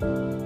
Música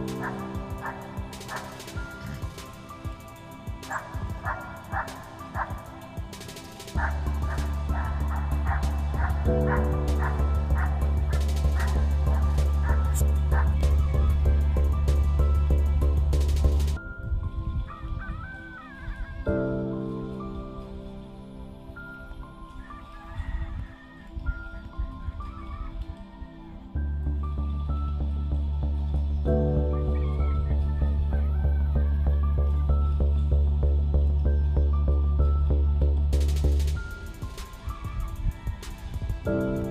Música